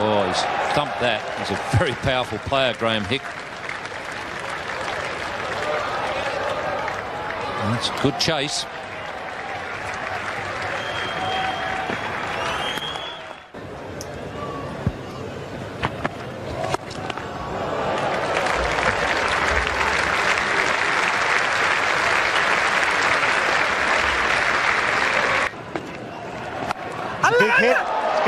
Oh, he's thumped that. He's a very powerful player, Graeme Hick. That's a good chase. Big hit. It's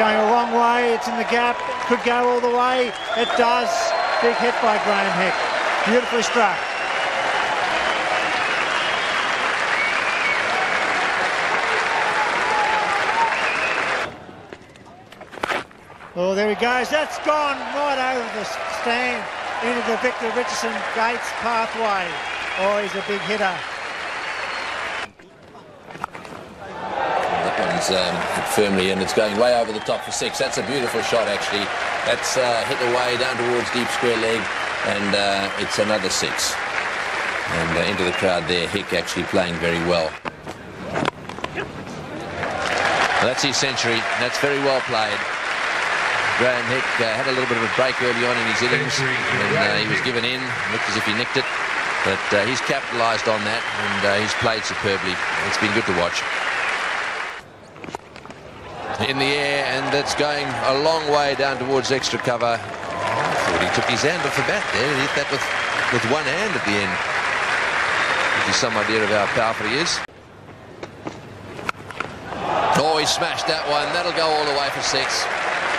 going a wrong way. It's in the gap. Could go all the way. It does. Big hit by Graeme Hick. Beautifully struck. Oh, there he goes. That's gone right over the stand into the Victor Richardson Gates pathway. Oh, he's a big hitter. One's um, firmly and it's going way over the top for six. That's a beautiful shot, actually. That's uh, hit away down towards deep square leg, and uh, it's another six. And uh, into the crowd there, Hick actually playing very well. That's his century. That's very well played. Graeme Hick uh, had a little bit of a break early on in his innings, and uh, he was given in. Looked as if he nicked it, but uh, he's capitalised on that, and uh, he's played superbly. It's been good to watch in the air, and that's going a long way down towards extra cover. I thought he took his hand off the bat there. and hit that with, with one hand at the end. Gives you some idea of how powerful he is. Oh, he smashed that one. That'll go all the way for six.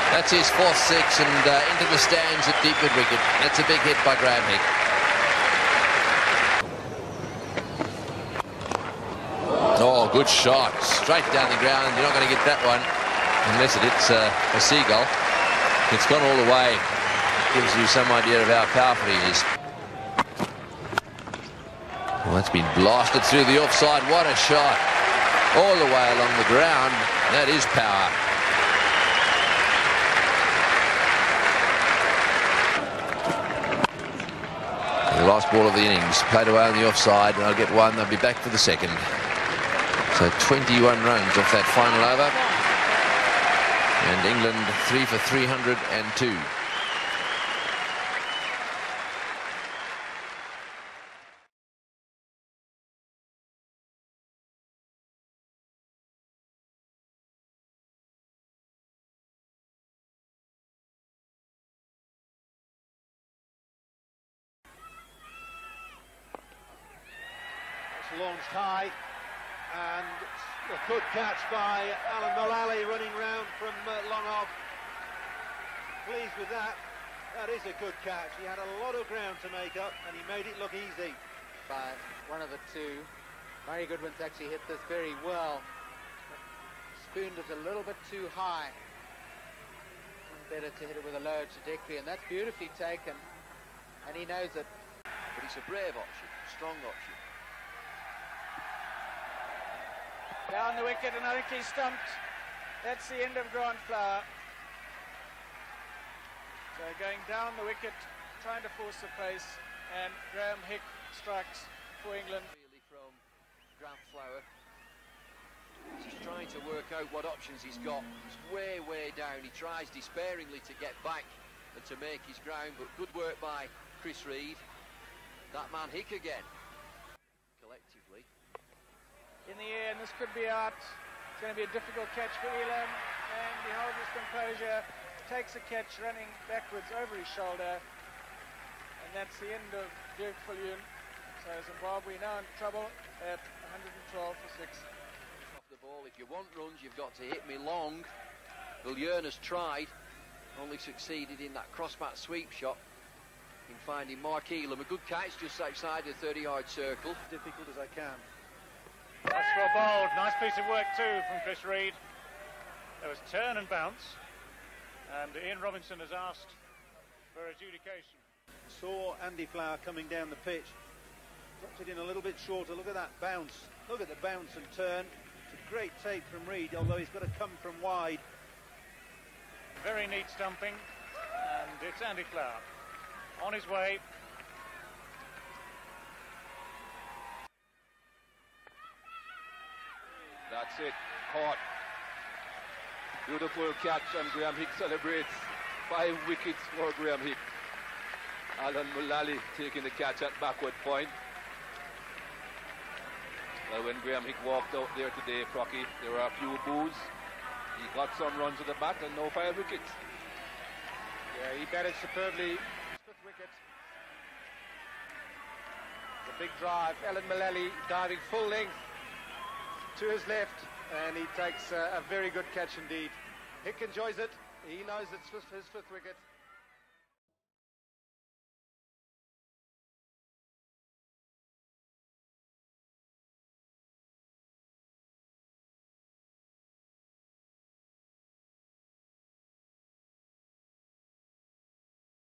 That's his fourth six and uh, into the stands at deep mid wicket. That's a big hit by Graeme Hick. Oh, good shot. Straight down the ground. You're not going to get that one unless it hits uh, a seagull. It's gone all the way. Gives you some idea of how powerful he is. Well, that's been blasted through the offside. What a shot. All the way along the ground. That is power. The last ball of the innings. Played away on the offside. They'll get one. They'll be back for the second. So 21 runs off that final over. And England three for 302. It's launched high and a good catch by Alan Mullally running round from uh, long off. Pleased with that. That is a good catch. He had a lot of ground to make up and he made it look easy. By one of the two. Murray Goodwin's actually hit this very well. Spooned it a little bit too high. Better to hit it with a lower trajectory and that's beautifully taken. And he knows it. But it's a brave option, strong option. Down the wicket and I think he's stumped. That's the end of Grant Flower. Going down the wicket, trying to force the pace, and Graeme Hick strikes for England. Really from Grant Flower. He's trying to work out what options he's got. He's way, way down. He tries despairingly to get back and to make his ground, but good work by Chris Read. That man Hick again. Collectively. In the air, and this could be out. It's going to be a difficult catch for Ealham, and he holds his composure, takes a catch running backwards over his shoulder, and that's the end of Dirk Viljoen. So Zimbabwe now in trouble at 112 for 6. Off the ball. If you want runs, you've got to hit me long. Viljoen has tried, only succeeded in that crossbat sweep shot in finding Mark Ealham. A good catch just outside the 30-yard circle. As Difficult as I can. That's for a bold. Nice piece of work too from Chris Read. There was turn and bounce, and Ian Robinson has asked for adjudication. Saw Andy Flower coming down the pitch. Dropped it in a little bit shorter. Look at that bounce. Look at the bounce and turn. It's a great take from Read, although he's got to come from wide. Very neat stumping, and it's Andy Flower on his way. That's it. Caught. Beautiful catch and Graeme Hicks celebrates. Five wickets for Graeme Hick. Alan Mullally taking the catch at backward point. Well, when Graeme Hick walked out there today, Crocky, there were a few boos. He got some runs to the bat and no five wickets. Yeah, he batted superbly. Fifth wicket. The big drive. Alan Mullally diving full length to his left, and he takes uh, a very good catch indeed. Hick enjoys it. He knows it's his fifth wicket.